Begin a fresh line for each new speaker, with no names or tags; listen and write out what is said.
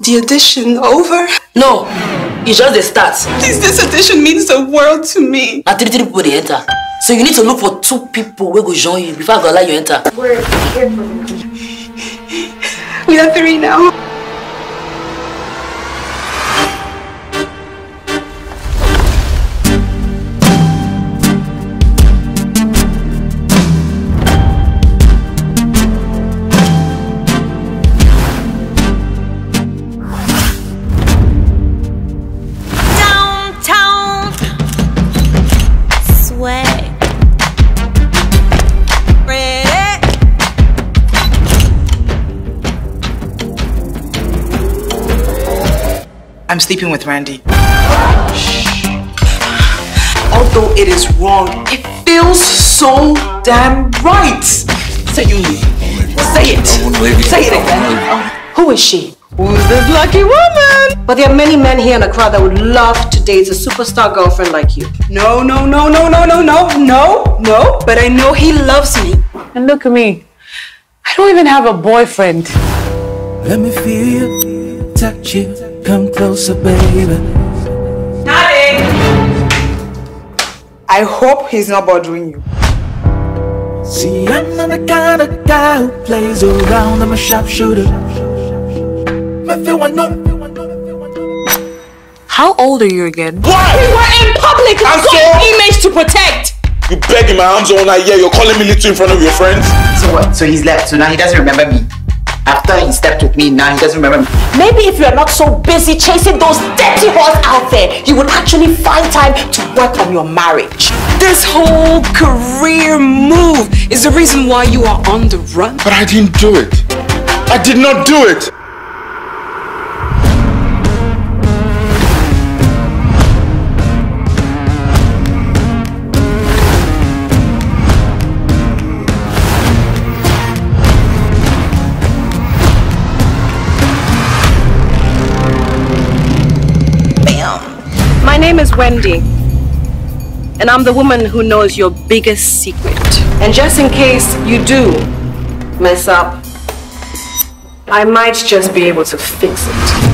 the audition over?
No, it's just the start.
Please, this audition means the world to me.
Na three three people dey enter. So you need to look for two people wey go join you before I go allow you enter. We're here for you.
We are three now.
I'm sleeping with Randy.
Although it is wrong, it feels so damn right. Say you Say it. Say it again.
Oh, who is she?
Who's this lucky woman?
But there are many men here in the crowd that would love to date a superstar girlfriend like you.
No, no, no, no, no, no, no, no, no. But I know he loves me.
And look at me. I don't even have a boyfriend.
Let me feel you, touch you, come closer, baby.
I hope he's not bothering you.
See, I'm not the kind of guy who plays around. I'm a sharpshooter. If you want no,
How old are you again?
Why?
We're in public.
I'm so-
image to protect.
You begging my arms all night, yeah, you're calling me little in front of your friends?
So what? So he's left. So now he doesn't remember me. After he slept with me, now he doesn't remember me.
Maybe if you're not so busy chasing those dirty whores out there, you would actually find time to work on your marriage.
This whole career move is the reason why you are on the run.
But I didn't do it. I did not do it.
Name is Wendy, and I'm the woman who knows your biggest secret. And just in case you do mess up, I might just be able to fix it.